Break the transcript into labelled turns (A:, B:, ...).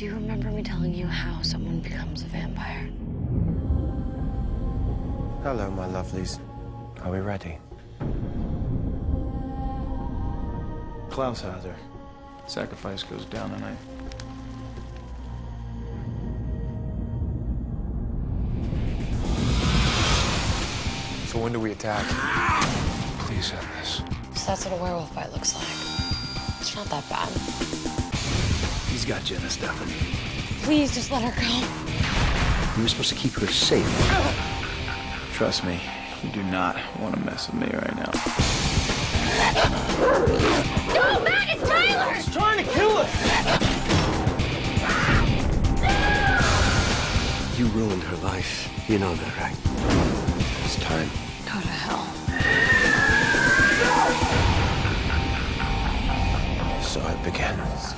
A: Do you remember me telling you how someone becomes a vampire?
B: Hello, my lovelies. Are we ready?
C: Klaus has her. Sacrifice goes down tonight.
B: So when do we attack?
C: Please end this.
A: So that's what a werewolf bite looks like. It's not that bad.
D: He's got Jenna, Stefan.
A: Please just let her go.
D: You were supposed to keep her safe.
C: Trust me, you do not want to mess with me right now.
A: No, Matt, it's Tyler!
B: He's trying to kill us!
D: You ruined her life. You know that, right? It's time.
A: Go to hell.
B: So it begins.